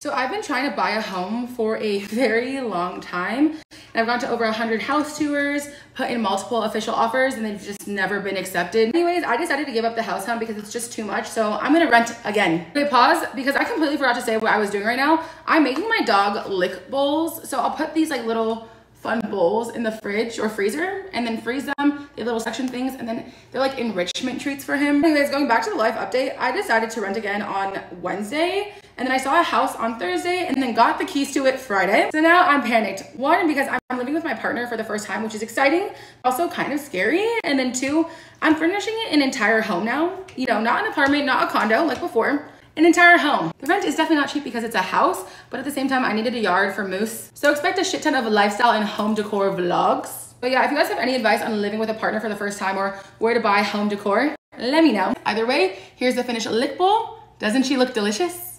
So I've been trying to buy a home for a very long time. And I've gone to over 100 house tours, put in multiple official offers, and they've just never been accepted. Anyways, I decided to give up the house hunt because it's just too much. So I'm gonna rent again. Okay, pause because I completely forgot to say what I was doing right now. I'm making my dog lick bowls. So I'll put these like little fun bowls in the fridge or freezer and then freeze them. They little section things and then they're like enrichment treats for him. Anyways, going back to the life update, I decided to rent again on Wednesday and then I saw a house on Thursday and then got the keys to it Friday. So now I'm panicked. One, because I'm living with my partner for the first time, which is exciting, also kind of scary. And then two, I'm furnishing an entire home now. You know, not an apartment, not a condo like before an entire home. The rent is definitely not cheap because it's a house, but at the same time, I needed a yard for Moose. So expect a shit ton of lifestyle and home decor vlogs. But yeah, if you guys have any advice on living with a partner for the first time or where to buy home decor, let me know. Either way, here's the finished lick bowl. Doesn't she look delicious?